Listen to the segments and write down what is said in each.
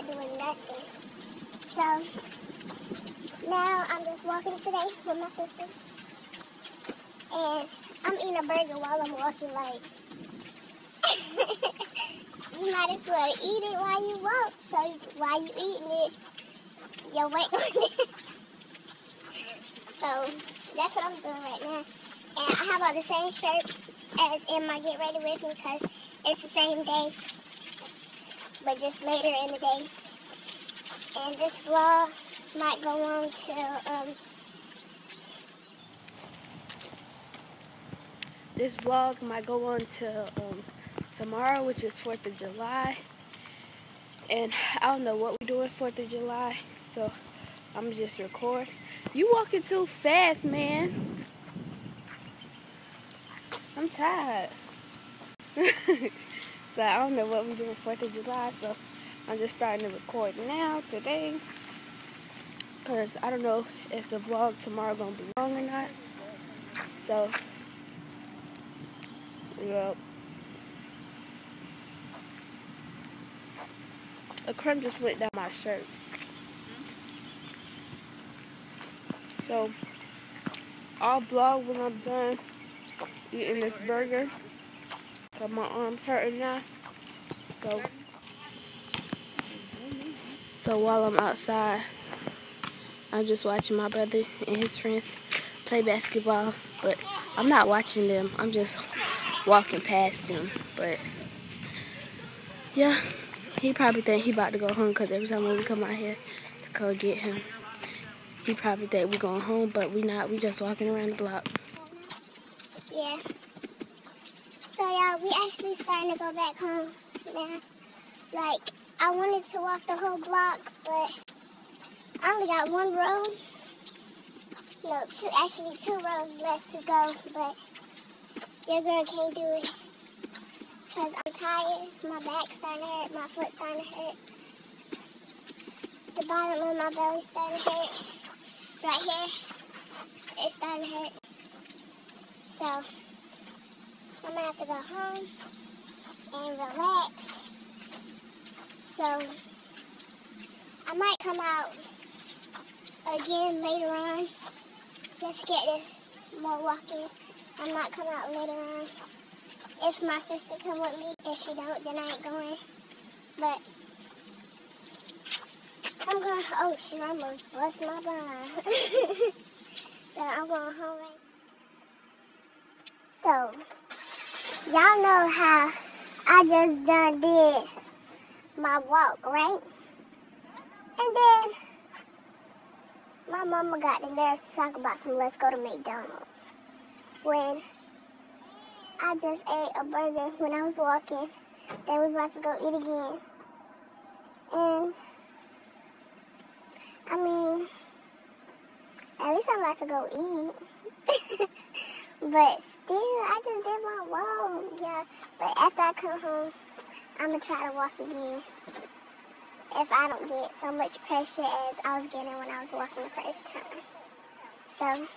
not doing nothing. So now I'm just walking today with my sister, and I'm eating a burger while I'm walking. Like you might as well eat it while you walk. So while you eating it, your weight on it. so that's what I'm doing right now. And I have on the same shirt as in my get ready with me because it's the same day, but just later in the day. And this vlog might go on till um, this vlog might go on till um, tomorrow, which is 4th of July. And I don't know what we're doing 4th of July, so I'm just record. You walking too fast, man. I'm tired. so I don't know what we're doing 4th of July, so I'm just starting to record now, today. Because I don't know if the vlog tomorrow going to be long or not. So, yep. a crumb just went down my shirt. So, I'll vlog when I'm done eating this burger. Got my arms hurting now. So, so while I'm outside, I'm just watching my brother and his friends play basketball. But I'm not watching them. I'm just walking past them. But, yeah. He probably think he about to go home because every time we come out here to go get him, he probably think we going home, but we not. We just walking around the block. Yeah. So y'all, we actually starting to go back home now. Like, I wanted to walk the whole block, but I only got one road. No, two, actually two roads left to go, but your girl can't do it because I'm tired. My back's starting to hurt. My foot's starting to hurt. The bottom of my belly's starting to hurt. Right here, it's starting to hurt. So, I'm to have to go home and relax. So, I might come out again later on. Let's get this more walking. I might come out later on if my sister come with me. If she don't, then I ain't going. But I'm going. Oh, she almost bust my behind. so I'm going home. So y'all know how I just done did my walk, right? And then my mama got the nerve to talk about some let's go to McDonald's. When I just ate a burger when I was walking. Then we're about to go eat again. And I mean, at least I'm about to go eat. but still, I just did my walk, yeah. But after I come home, I'm gonna try to walk again. If I don't get so much pressure as I was getting when I was walking the first time. So.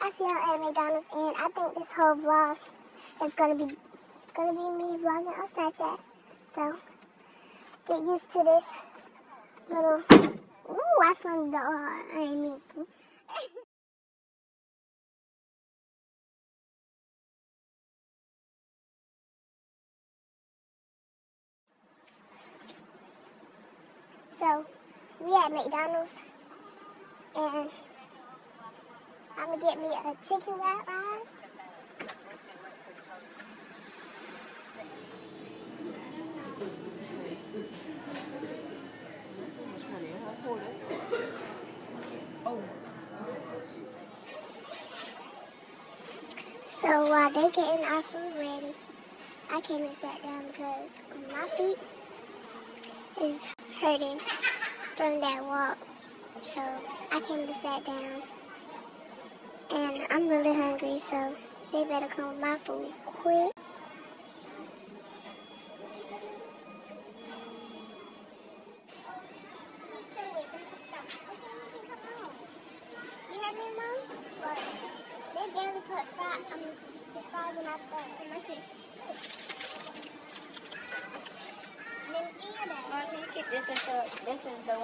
I see y'all at McDonald's, and I think this whole vlog is gonna be gonna be me vlogging on Snapchat. So get used to this little. Ooh, I slung the door. I mean to. so we at McDonald's, and I'm gonna get me a chicken wrap fries. So while they're getting our food ready, I came and sat down because my feet is hurting from that walk. So I came to sit down. And I'm really hungry, so they better come with my food quick.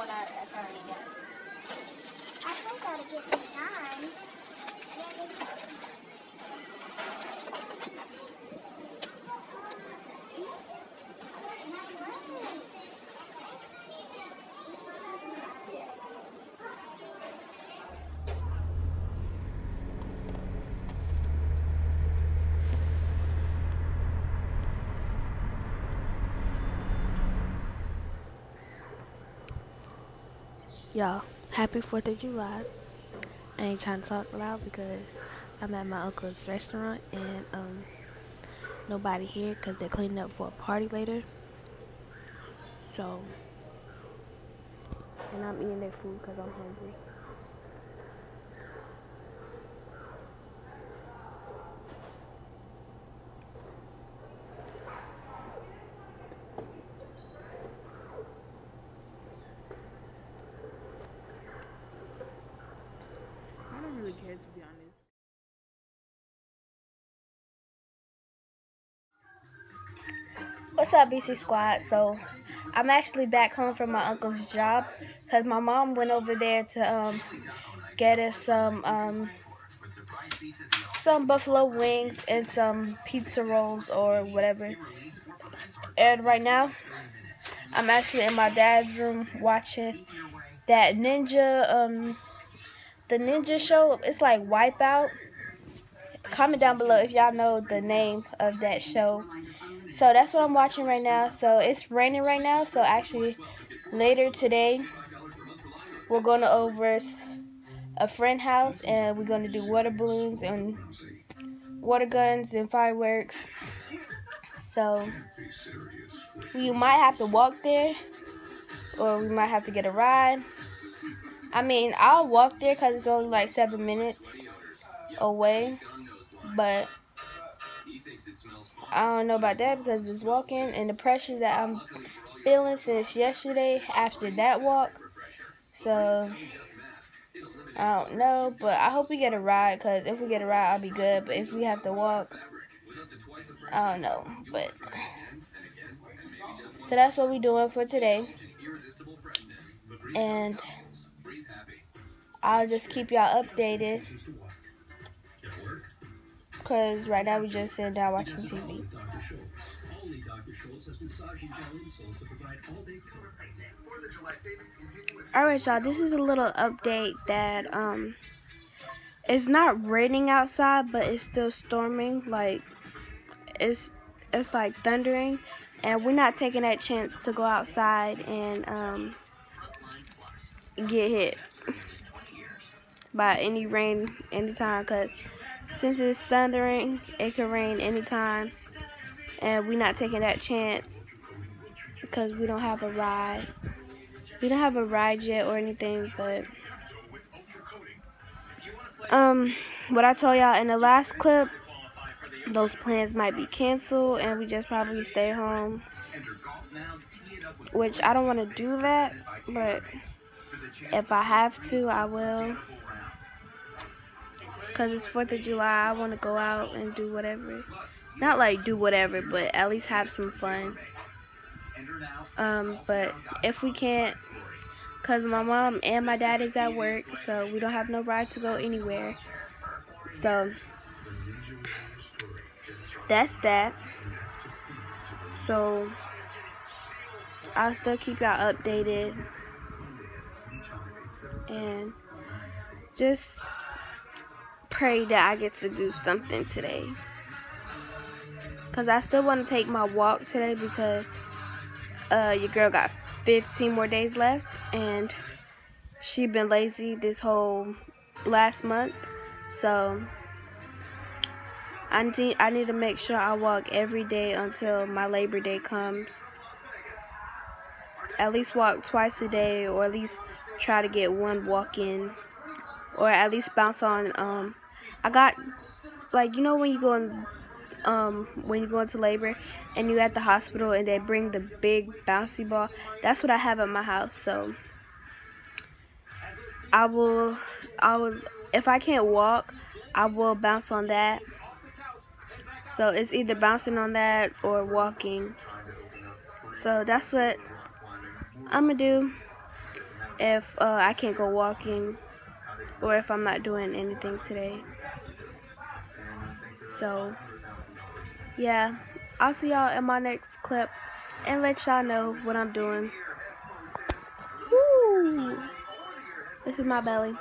This one I, I currently got? I think I ought to get some time. Y'all, happy 4th of July. I ain't trying to talk loud because I'm at my uncle's restaurant and um nobody here because they're cleaning up for a party later. So, and I'm eating their food because I'm hungry. I don't really care to be honest. What's up, BC Squad? So, I'm actually back home from my uncle's job because my mom went over there to um, get us some um, some buffalo wings and some pizza rolls or whatever. And right now, I'm actually in my dad's room watching that ninja um the ninja show. It's like Wipeout. Comment down below if y'all know the name of that show. So that's what I'm watching right now. So it's raining right now. So actually, later today, we're going to over a friend house and we're going to do water balloons and water guns and fireworks. So we might have to walk there or we might have to get a ride. I mean, I'll walk there because it's only like seven minutes away. But I don't know about that because it's walking and the pressure that I'm feeling since yesterday after that walk. So I don't know, but I hope we get a ride because if we get a ride, I'll be good. But if we have to walk, I don't know. But so that's what we're doing for today, and I'll just keep y'all updated. Because right now we're just sitting down watching TV. Alright y'all, this is a little update that um it's not raining outside but it's still storming like it's it's like thundering and we're not taking that chance to go outside and um get hit by any rain anytime because since it's thundering, it could rain anytime. And we're not taking that chance because we don't have a ride. We don't have a ride yet or anything, but um what I told y'all in the last clip, those plans might be canceled and we just probably stay home. Which I don't want to do that, but if I have to, I will because it's 4th of July. I want to go out and do whatever. Not like do whatever, but at least have some fun. Um, but if we can't, because my mom and my dad is at work, so we don't have no ride to go anywhere. So, that's that. So, I'll still keep y'all updated. And just pray that I get to do something today. Because I still want to take my walk today because uh, your girl got 15 more days left. And she been lazy this whole last month. So I need, I need to make sure I walk every day until my Labor Day comes. At least walk twice a day or at least try to get one walk in or at least bounce on um I got like you know when you go in um when you go into labor and you at the hospital and they bring the big bouncy ball? That's what I have at my house so I will I will if I can't walk I will bounce on that. So it's either bouncing on that or walking. So that's what I'm gonna do if uh, I can't go walking or if I'm not doing anything today. So yeah, I'll see y'all in my next clip and let y'all know what I'm doing. Woo! This is my belly.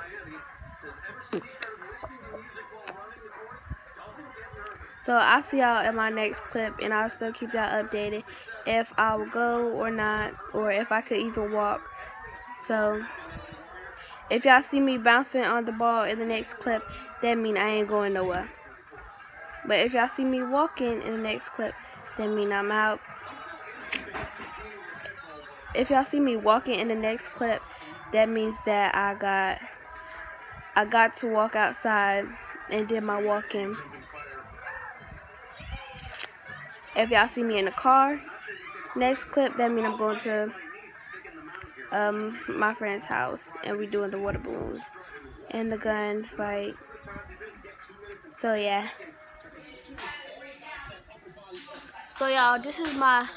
So I'll see y'all in my next clip and I'll still keep y'all updated if I will go or not or if I could even walk. So if y'all see me bouncing on the ball in the next clip, that mean I ain't going nowhere. But if y'all see me walking in the next clip, that mean I'm out. If y'all see me walking in the next clip, that means that I got I got to walk outside and did my walking. If y'all see me in the car, next clip, that means I'm going to um, my friend's house and we doing the water balloon and the gun fight. So yeah. So y'all, this is my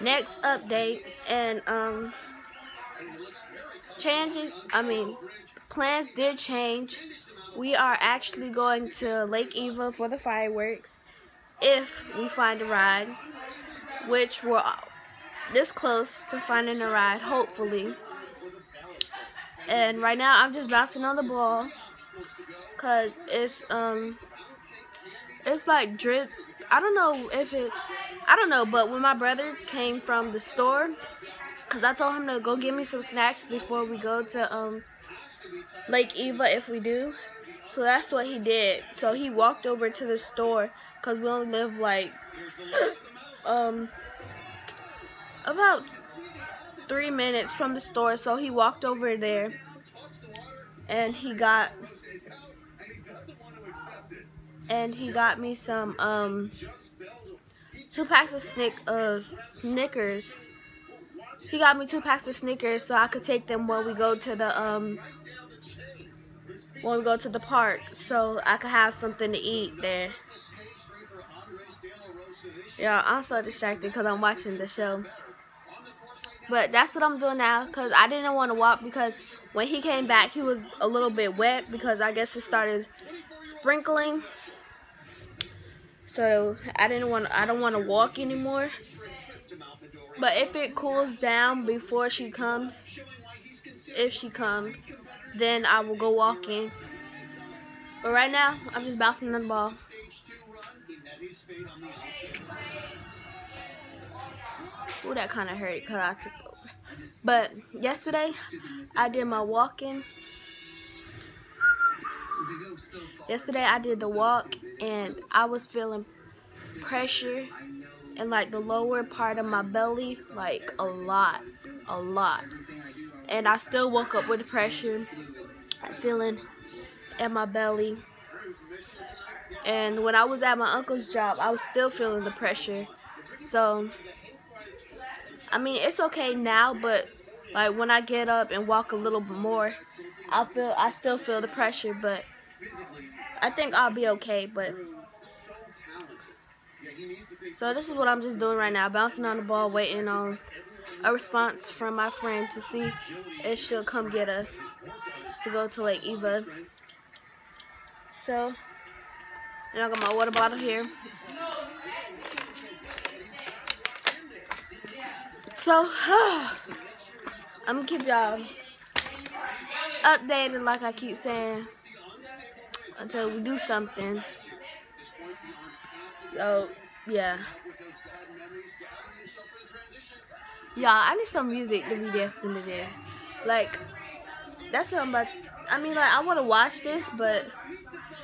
next update and um changes, I mean, plans did change. We are actually going to Lake Eva for the fireworks if we find a ride, which we're this close to finding a ride, hopefully. And right now, I'm just bouncing on the ball, cause it's um, it's like drip. I don't know if it, I don't know, but when my brother came from the store, cause I told him to go get me some snacks before we go to um, Lake Eva if we do. So that's what he did. So he walked over to the store because we only live like um about three minutes from the store so he walked over there and he got and he got me some um two packs of snick uh snickers he got me two packs of snickers so i could take them when we go to the um when we go to the park so i could have something to eat there yeah, I'm so distracted because I'm watching the show. But that's what I'm doing now because I didn't want to walk because when he came back, he was a little bit wet because I guess it started sprinkling. So I didn't want I don't want to walk anymore. But if it cools down before she comes, if she comes, then I will go walking. But right now, I'm just bouncing the ball. Ooh, that kind of hurt because I took over. But yesterday, I did my walking. Yesterday, I did the walk, and I was feeling pressure in like the lower part of my belly, like a lot, a lot. And I still woke up with pressure, feeling in my belly. And when I was at my uncle's job, I was still feeling the pressure. So I mean, it's okay now, but like when I get up and walk a little bit more, I feel I still feel the pressure, but I think I'll be okay. But so this is what I'm just doing right now, bouncing on the ball, waiting on a response from my friend to see if she'll come get us to go to Lake Eva. So, and I got my water bottle here. So, I'm gonna keep y'all updated, like I keep saying, until we do something. So, yeah. Y'all, I need some music to be dancing to this. Like, that's something about, I mean, like, I want to watch this, but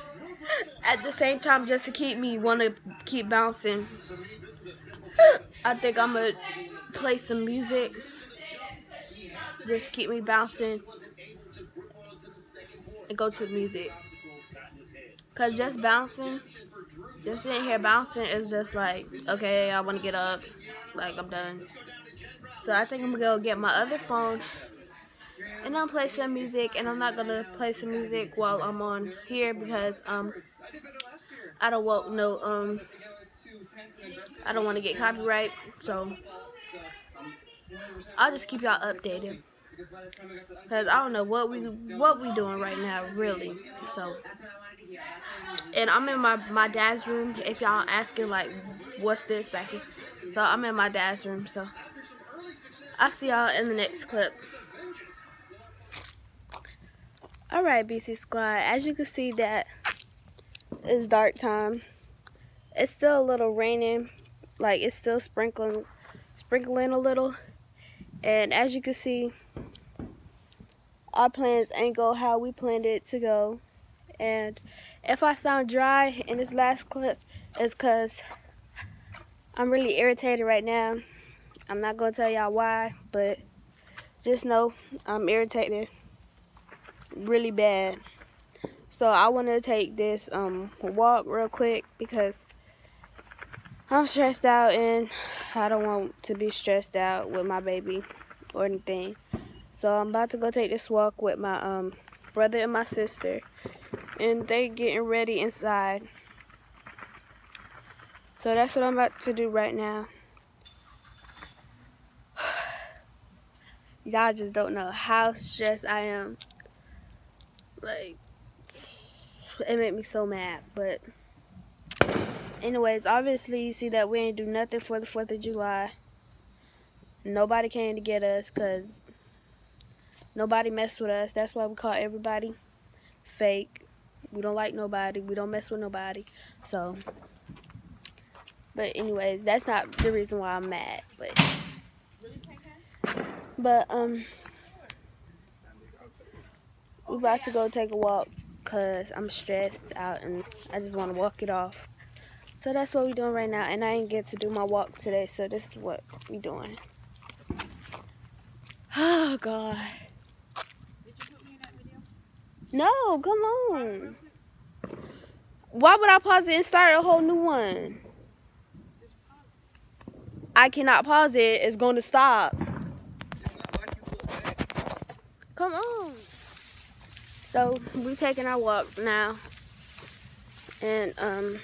at the same time, just to keep me want to keep bouncing, I think I'm going to play some music. Just keep me bouncing and go to music. Cause just bouncing, just sitting here bouncing is just like, okay, I want to get up, like I'm done. So I think I'm gonna go get my other phone and I'll play some music, and I'm not gonna play some music while I'm on here because um I don't want no um I don't want to get copyright, so I'll just keep y'all updated. Cause I don't know what we what we doing right now, really. So, and I'm in my my dad's room. If y'all asking like, what's this back here? So I'm in my dad's room. So I'll see y'all in the next clip. Alright, BC Squad. As you can see that it's dark time. It's still a little raining. Like it's still sprinkling sprinkling a little. And as you can see, our plans ain't go how we planned it to go. And if I sound dry in this last clip, it's because I'm really irritated right now. I'm not to tell y'all why, but just know I'm irritated really bad. So I want to take this um, walk real quick because I'm stressed out and I don't want to be stressed out with my baby or anything. So I'm about to go take this walk with my um, brother and my sister. And they getting ready inside. So that's what I'm about to do right now. Y'all just don't know how stressed I am. Like, it made me so mad. But, anyways, obviously you see that we ain't do nothing for the 4th of July. Nobody came to get us because nobody messed with us. That's why we call everybody fake. We don't like nobody. We don't mess with nobody. So, but anyways, that's not the reason why I'm mad. But, but um, we about to go take a walk because I'm stressed out and I just want to walk it off. So that's what we're doing right now. And I didn't get to do my walk today. So this is what we doing. Oh, God. Did you put me in that video? No, come on. Why would I pause it and start a whole new one? I cannot pause it. It's going to stop. Come on. So, we taking our walk now. And, um,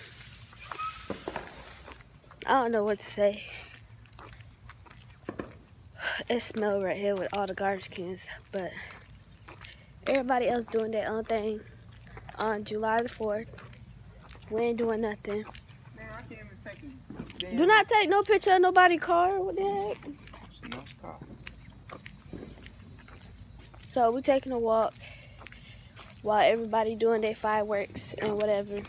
I don't know what to say it smell right here with all the garbage cans, but everybody else doing their own thing on July the 4th. We ain't doing nothing. Do not take no picture of nobody's car. What the heck? So we taking a walk while everybody doing their fireworks and whatever.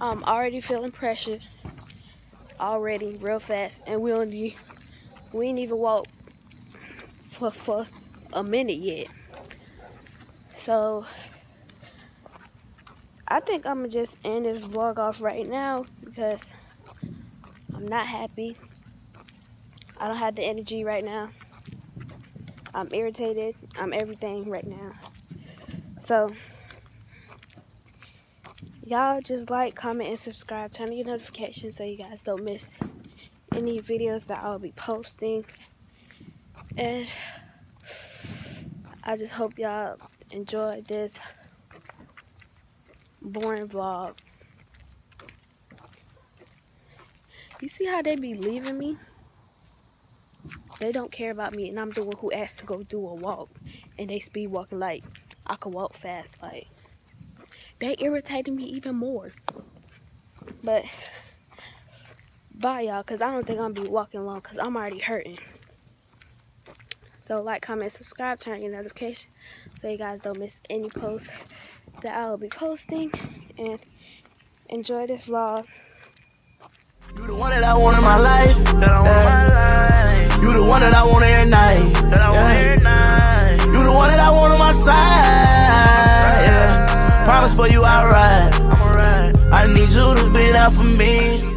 I'm already feeling pressure. Already real fast. And we only we ain't even walked for for a minute yet. So I think I'm gonna just end this vlog off right now because I'm not happy. I don't have the energy right now. I'm irritated. I'm everything right now. So y'all just like, comment, and subscribe. Turn on your notifications so you guys don't miss any videos that I'll be posting. And I just hope y'all enjoy this boring vlog. You see how they be leaving me? They don't care about me and I'm the one who asked to go do a walk. And they speed walking like I can walk fast like they irritated me even more. But bye y'all, because I don't think I'm gonna be walking long because I'm already hurting. So like, comment, subscribe, turn on your notification so you guys don't miss any posts that I will be posting. And enjoy this vlog. You the one that I want in my life. That I want yeah. in my life. You the one that I want every night. That I want yeah. every night. You the one that I want on my side. Promise for you, I'll ride. I need you to be there for me.